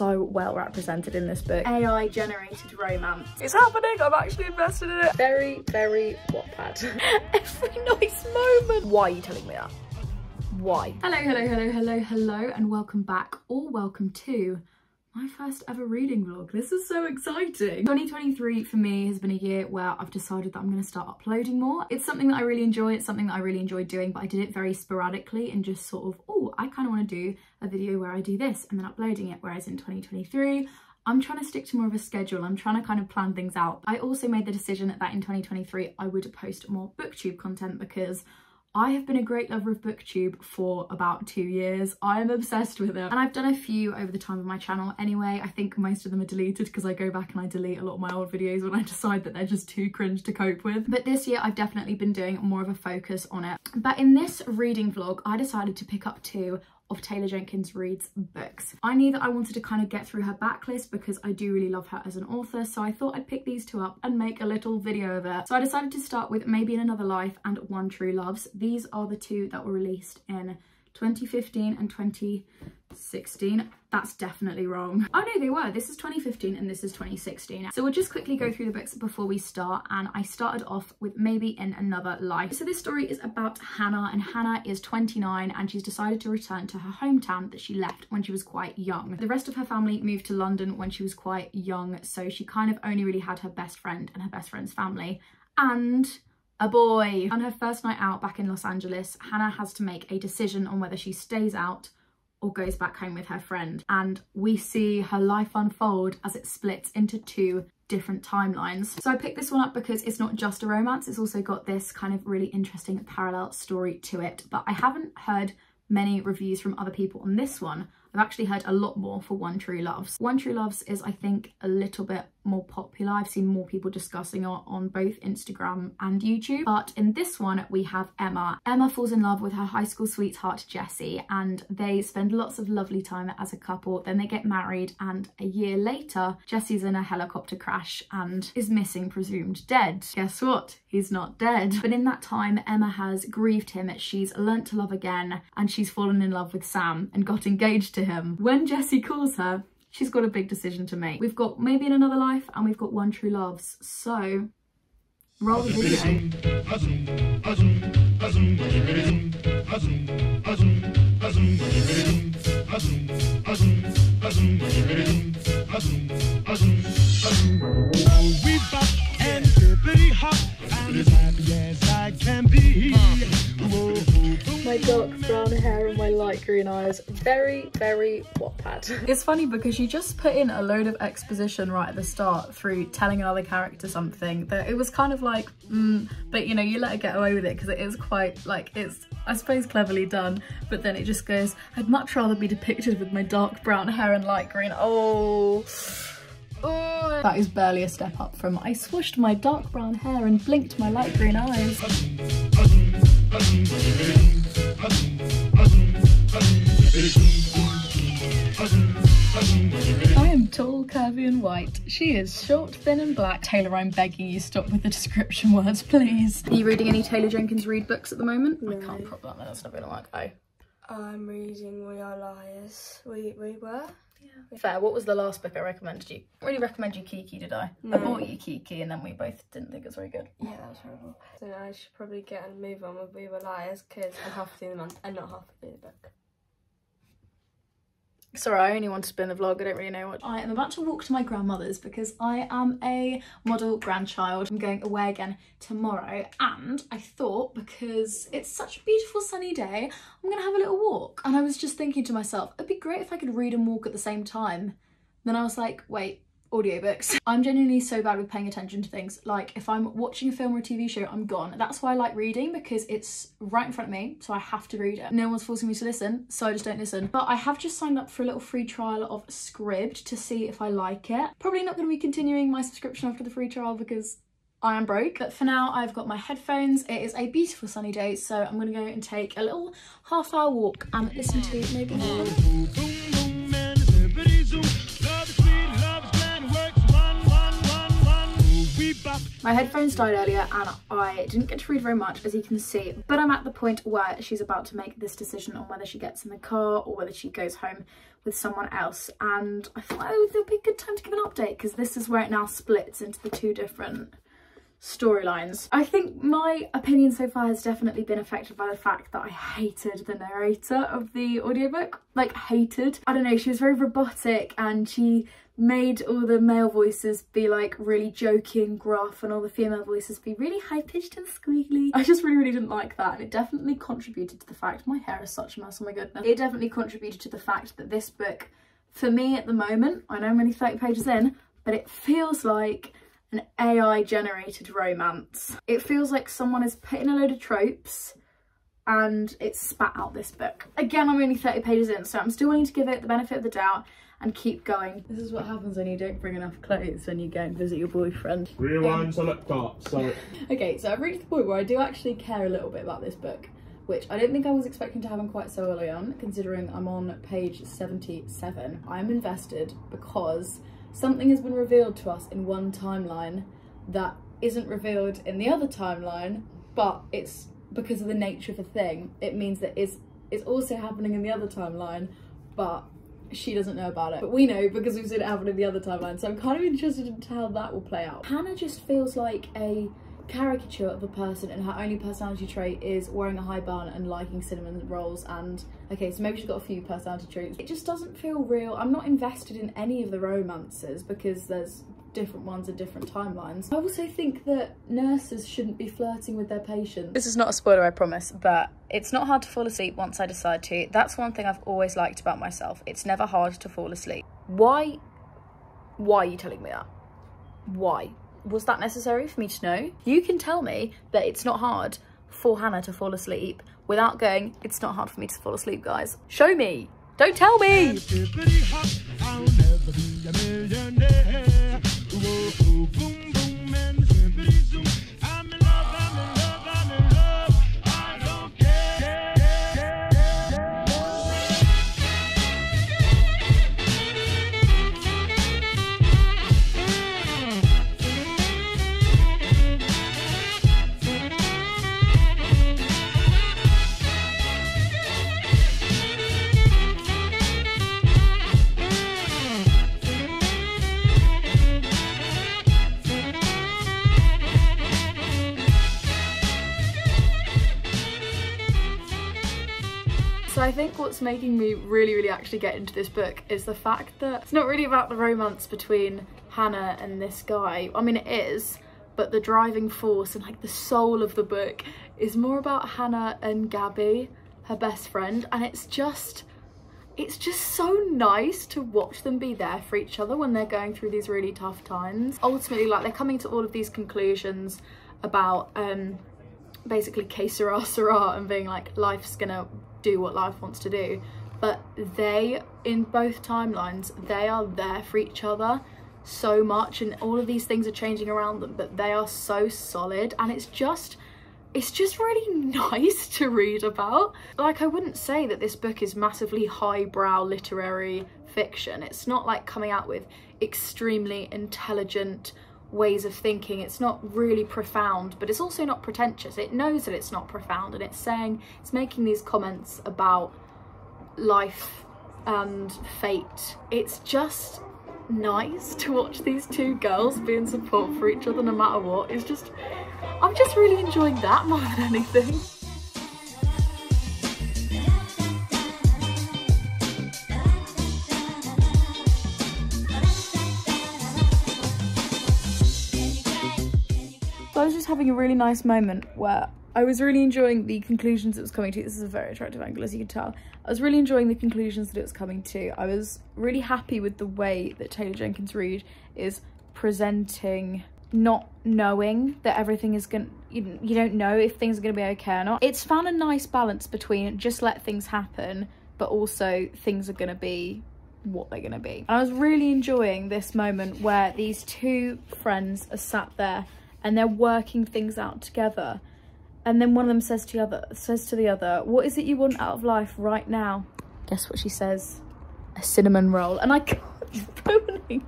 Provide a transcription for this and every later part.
so well represented in this book. AI generated romance. It's happening, I'm actually invested in it. Very, very Wattpad. Every nice moment. Why are you telling me that? Why? Hello, hello, hello, hello, hello, and welcome back or welcome to my first ever reading vlog. This is so exciting. 2023 for me has been a year where I've decided that I'm going to start uploading more. It's something that I really enjoy. It's something that I really enjoy doing, but I did it very sporadically and just sort of, oh, I kind of want to do a video where I do this and then uploading it. Whereas in 2023, I'm trying to stick to more of a schedule. I'm trying to kind of plan things out. I also made the decision that in 2023, I would post more booktube content because I have been a great lover of booktube for about two years. I am obsessed with it. And I've done a few over the time of my channel anyway. I think most of them are deleted because I go back and I delete a lot of my old videos when I decide that they're just too cringe to cope with. But this year I've definitely been doing more of a focus on it. But in this reading vlog, I decided to pick up two of Taylor Jenkins Reid's books. I knew that I wanted to kind of get through her backlist because I do really love her as an author, so I thought I'd pick these two up and make a little video of it. So I decided to start with Maybe in Another Life and One True Loves. These are the two that were released in 2015 and 2016. That's definitely wrong. Oh no, they were. This is 2015 and this is 2016. So we'll just quickly go through the books before we start. And I started off with Maybe in Another Life. So this story is about Hannah and Hannah is 29 and she's decided to return to her hometown that she left when she was quite young. The rest of her family moved to London when she was quite young. So she kind of only really had her best friend and her best friend's family. And a boy. On her first night out back in Los Angeles, Hannah has to make a decision on whether she stays out or goes back home with her friend. And we see her life unfold as it splits into two different timelines. So I picked this one up because it's not just a romance, it's also got this kind of really interesting parallel story to it. But I haven't heard many reviews from other people on this one. I've actually heard a lot more for One True Loves. One True Loves is, I think, a little bit more popular. I've seen more people discussing it on both Instagram and YouTube. But in this one, we have Emma. Emma falls in love with her high school sweetheart, Jesse, and they spend lots of lovely time as a couple. Then they get married, and a year later, Jesse's in a helicopter crash and is missing, presumed dead. Guess what? He's not dead. But in that time, Emma has grieved him. She's learnt to love again, and she's fallen in love with Sam and got engaged to him. When Jesse calls her, she's got a big decision to make. We've got maybe in another life and we've got one true loves. So roll the video. My dark brown hair and my light green eyes. Very, very Wattpad. It's funny because you just put in a load of exposition right at the start through telling another character something that it was kind of like, mm, but you know, you let her get away with it because it is quite like, it's, I suppose, cleverly done. But then it just goes, I'd much rather be depicted with my dark brown hair and light green. Oh. Oh, that is barely a step up from I swooshed my dark brown hair and blinked my light green eyes. I am tall, curvy and white. She is short, thin and black. Taylor, I'm begging you stop with the description words, please. Are you reading any Taylor Jenkins Reid books at the moment? No. I can't prop that, that's not gonna work. Oh. I'm reading We Are Liars. We, we were? Fair, what was the last book I recommended you? Really recommend you Kiki, did I? No. I bought you Kiki and then we both didn't think it was very good. Yeah, that was horrible. So I should probably get and move on with We Were Liars because I'm half through the month and not half through the book. Sorry, I only want to spin the vlog, I don't really know what. I am about to walk to my grandmother's because I am a model grandchild. I'm going away again tomorrow and I thought because it's such a beautiful sunny day, I'm gonna have a little walk. And I was just thinking to myself, it'd be great if I could read and walk at the same time. Then I was like, wait, audiobooks. I'm genuinely so bad with paying attention to things. Like if I'm watching a film or a TV show, I'm gone. That's why I like reading because it's right in front of me, so I have to read it. No one's forcing me to listen, so I just don't listen. But I have just signed up for a little free trial of Scribd to see if I like it. Probably not going to be continuing my subscription after the free trial because I am broke. But for now, I've got my headphones. It is a beautiful sunny day, so I'm gonna go and take a little half hour walk and listen to maybe My headphones died earlier and I didn't get to read very much as you can see, but I'm at the point where she's about to make this decision on whether she gets in the car or whether she goes home with someone else and I thought oh there'll be a good time to give an update because this is where it now splits into the two different storylines. I think my opinion so far has definitely been affected by the fact that I hated the narrator of the audiobook. Like hated. I don't know, she was very robotic and she made all the male voices be like really jokey and gruff and all the female voices be really high pitched and squealy. I just really really didn't like that and it definitely contributed to the fact my hair is such a mess oh my goodness. It definitely contributed to the fact that this book for me at the moment, I know I'm only 30 pages in, but it feels like an AI generated romance. It feels like someone has put in a load of tropes and it spat out this book. Again, I'm only 30 pages in, so I'm still willing to give it the benefit of the doubt and keep going. This is what happens when you don't bring enough clothes when you go and visit your boyfriend. Rewind select part, sorry. Okay, so I've reached the point where I do actually care a little bit about this book, which I don't think I was expecting to have on quite so early on, considering I'm on page 77. I'm invested because something has been revealed to us in one timeline that isn't revealed in the other timeline, but it's because of the nature of the thing. It means that it's, it's also happening in the other timeline, but she doesn't know about it. But we know because we've seen it happen in the other timeline, so I'm kind of interested in how that will play out. Hannah just feels like a caricature of a person and her only personality trait is wearing a high bun and liking cinnamon rolls and okay so maybe she's got a few personality traits it just doesn't feel real i'm not invested in any of the romances because there's different ones at different timelines i also think that nurses shouldn't be flirting with their patients this is not a spoiler i promise but it's not hard to fall asleep once i decide to that's one thing i've always liked about myself it's never hard to fall asleep Why? Why are you telling me that? Why? Was that necessary for me to know? You can tell me that it's not hard for Hannah to fall asleep without going, it's not hard for me to fall asleep, guys. Show me. Don't tell me. Boom, boom, So I think what's making me really, really actually get into this book is the fact that it's not really about the romance between Hannah and this guy. I mean, it is, but the driving force and like the soul of the book is more about Hannah and Gabby, her best friend, and it's just it's just so nice to watch them be there for each other when they're going through these really tough times. Ultimately, like they're coming to all of these conclusions about um basically que sera and being like life's gonna do what life wants to do. But they in both timelines they are there for each other so much and all of these things are changing around them but they are so solid and it's just it's just really nice to read about. Like i wouldn't say that this book is massively highbrow literary fiction. It's not like coming out with extremely intelligent ways of thinking. It's not really profound, but it's also not pretentious. It knows that it's not profound and it's saying, it's making these comments about life and fate. It's just nice to watch these two girls be in support for each other no matter what. It's just, I'm just really enjoying that more than anything. Having a really nice moment where I was really enjoying the conclusions it was coming to. This is a very attractive angle, as you can tell. I was really enjoying the conclusions that it was coming to. I was really happy with the way that Taylor Jenkins Reid is presenting not knowing that everything is gonna you, you don't know if things are gonna be okay or not it's found a nice balance between just let things happen but also things are gonna be what they're gonna be and i was really enjoying this moment where these two friends are sat there and they're working things out together and then one of them says to the other says to the other what is it you want out of life right now guess what she says a cinnamon roll and i can't ruining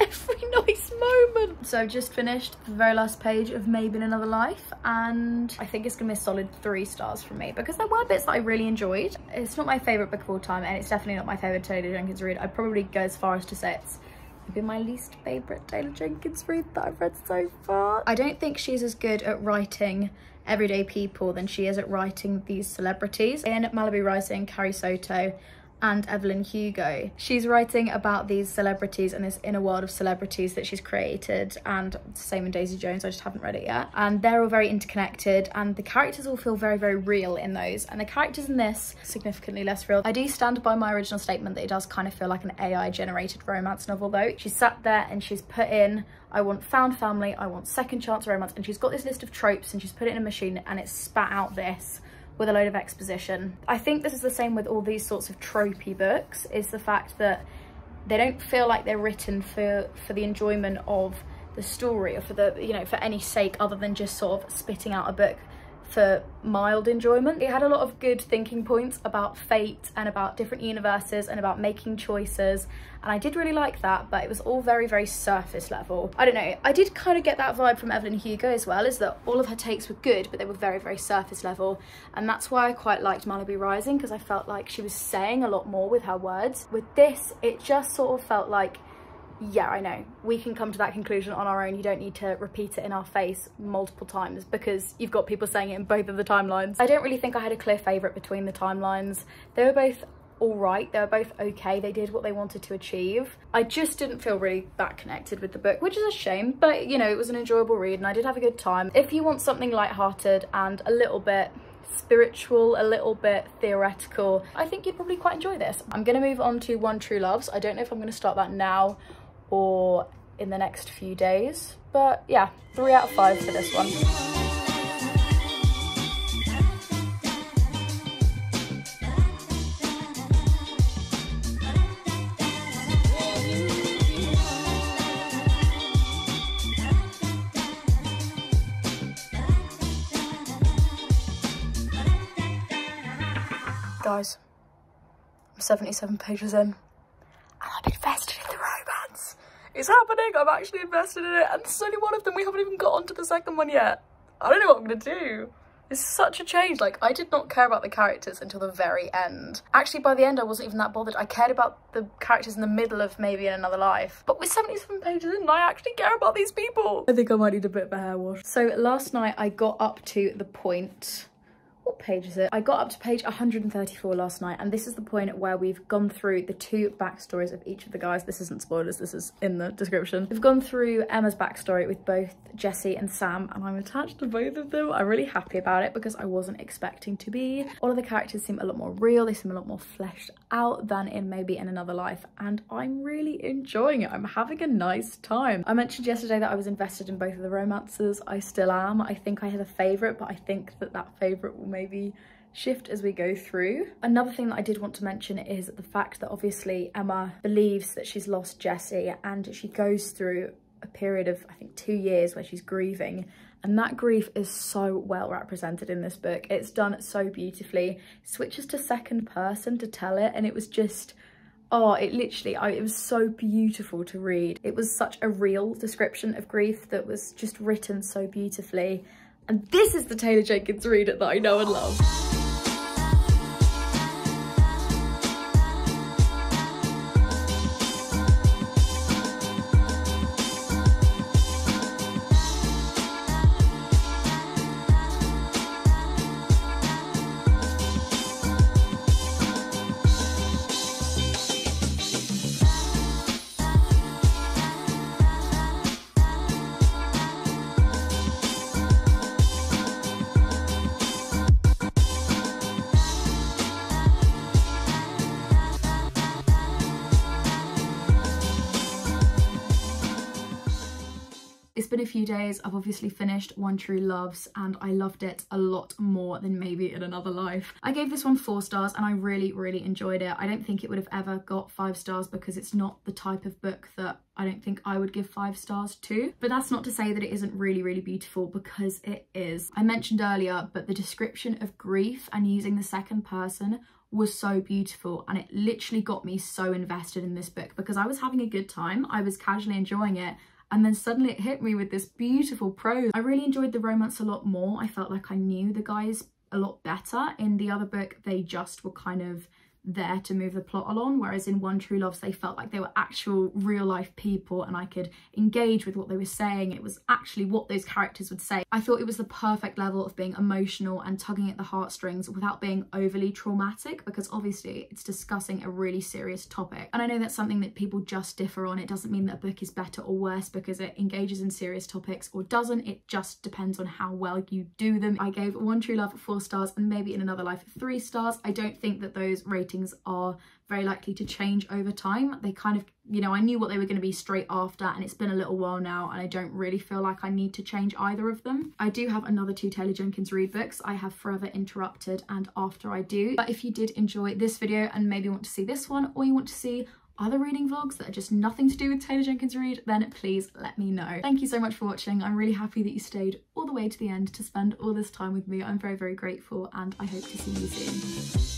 every nice moment. So I've just finished the very last page of Maybe in Another Life and I think it's gonna be a solid three stars from me because there were bits that I really enjoyed. It's not my favourite book of all time and it's definitely not my favourite Taylor Jenkins Reid. I'd probably go as far as to say it's maybe my least favourite Taylor Jenkins Reid that I've read so far. I don't think she's as good at writing everyday people than she is at writing these celebrities. In Malibu Rising, Carrie Soto and Evelyn Hugo. She's writing about these celebrities and this inner world of celebrities that she's created and same in Daisy Jones, I just haven't read it yet. And they're all very interconnected and the characters all feel very, very real in those. And the characters in this, significantly less real. I do stand by my original statement that it does kind of feel like an AI generated romance novel though. She sat there and she's put in I want found family, I want second chance romance, and she's got this list of tropes and she's put it in a machine and it's spat out this with a load of exposition. I think this is the same with all these sorts of tropey books, is the fact that they don't feel like they're written for, for the enjoyment of the story or for the, you know, for any sake other than just sort of spitting out a book for mild enjoyment. It had a lot of good thinking points about fate and about different universes and about making choices and I did really like that but it was all very very surface level. I don't know, I did kind of get that vibe from Evelyn Hugo as well is that all of her takes were good but they were very very surface level and that's why I quite liked Malibu Rising because I felt like she was saying a lot more with her words. With this it just sort of felt like yeah, I know. We can come to that conclusion on our own. You don't need to repeat it in our face multiple times because you've got people saying it in both of the timelines. I don't really think I had a clear favourite between the timelines. They were both all right. They were both okay. They did what they wanted to achieve. I just didn't feel really that connected with the book, which is a shame, but you know, it was an enjoyable read and I did have a good time. If you want something light-hearted and a little bit spiritual, a little bit theoretical, I think you'd probably quite enjoy this. I'm gonna move on to One True Loves. I don't know if I'm gonna start that now or in the next few days. But yeah, three out of five for this one. Guys, I'm 77 pages in and the romance. It's happening, I'm actually invested in it and there's only one of them, we haven't even got onto the second one yet. I don't know what I'm gonna do. It's such a change, like I did not care about the characters until the very end. Actually by the end I wasn't even that bothered, I cared about the characters in the middle of maybe in another life. But with 77 pages in, I actually care about these people. I think I might need a bit of a hair wash. So last night I got up to the point what page is it? I got up to page 134 last night and this is the point where we've gone through the two backstories of each of the guys. This isn't spoilers, this is in the description. We've gone through Emma's backstory with both Jesse and Sam and I'm attached to both of them. I'm really happy about it because I wasn't expecting to be. All of the characters seem a lot more real, they seem a lot more fleshed out than in maybe in another life and I'm really enjoying it. I'm having a nice time. I mentioned yesterday that I was invested in both of the romances. I still am. I think I have a favourite but I think that that favourite will maybe shift as we go through. Another thing that I did want to mention is the fact that obviously Emma believes that she's lost Jesse and she goes through a period of I think two years where she's grieving and that grief is so well represented in this book. It's done so beautifully. It switches to second person to tell it and it was just oh it literally I, it was so beautiful to read it was such a real description of grief that was just written so beautifully and this is the Taylor Jenkins reader that I know and love. Been a few days. I've obviously finished One True Loves and I loved it a lot more than maybe in another life. I gave this one four stars and I really, really enjoyed it. I don't think it would have ever got five stars because it's not the type of book that I don't think I would give five stars to. But that's not to say that it isn't really, really beautiful because it is. I mentioned earlier, but the description of grief and using the second person was so beautiful and it literally got me so invested in this book because I was having a good time, I was casually enjoying it and then suddenly it hit me with this beautiful prose. I really enjoyed the romance a lot more. I felt like I knew the guys a lot better. In the other book, they just were kind of there to move the plot along whereas in one true loves they felt like they were actual real life people and i could engage with what they were saying. It was actually what those characters would say. I thought it was the perfect level of being emotional and tugging at the heartstrings without being overly traumatic because obviously it's discussing a really serious topic. And i know that's something that people just differ on. It doesn't mean that a book is better or worse because it engages in serious topics or doesn't. It just depends on how well you do them. I gave one true love four stars and maybe in another life three stars. I don't think that those ratings are very likely to change over time. They kind of, you know, I knew what they were going to be straight after and it's been a little while now and I don't really feel like I need to change either of them. I do have another two Taylor Jenkins Reid books. I have Forever Interrupted and After I Do. But if you did enjoy this video and maybe want to see this one or you want to see other reading vlogs that are just nothing to do with Taylor Jenkins Reid, then please let me know. Thank you so much for watching. I'm really happy that you stayed all the way to the end to spend all this time with me. I'm very, very grateful and I hope to see you soon.